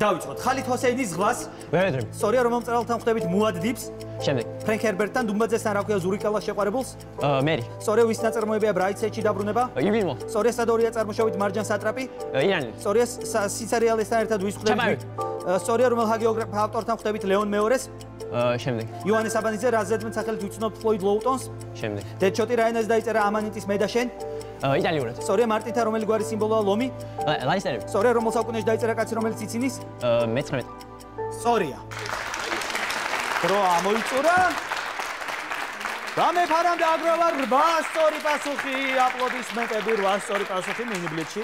დავიწყოთ. ხალით ჰოსეინის ზღვას. ვერედრები. სწორია რომ მომწერალთან ხვდებით მუადდიბს. შემდეგ. ფრენკ ჰერბერტთან დუმბაძესთან რა ქვია ზურიკალას შეყარებულს? აა მერი. სწორია ვის ნაწარმოებია ბრაიცეთში დაბრუნება? იბილმო. სწორია სადორია წარმოშობით მარჯან სატრაპი? ირანი. სწორია სიცერიალესთან ერთად ვის ხვდებით? სწორია რომელ ჰაგეოგრაფ ავტორთან ხვდებით ლეონ მეორეს? აა შემდეგ. იოანე საბანიძე რაზედმენ სახელით უცნობ ფლოიდ ლოუტონს? შემდეგ. დეჩოტი რაინეს დაიწერა ამანიტის მედაშენ? აა იტალიურად. სწორია მარტინთა რომელი გვარი სიმბოლოა ლომი? ლაისტერი. სწორია რომელ საუკუნეში დაიწერა კაცი რომელიც იცინის? აა მე-19. სწორია. დრო ამოიწურა. გამე ფარამდე აგროვა 8 სწორი პასუხი, აპლოდისმენტები 8 სწორი პასუხი მინიბლიცში.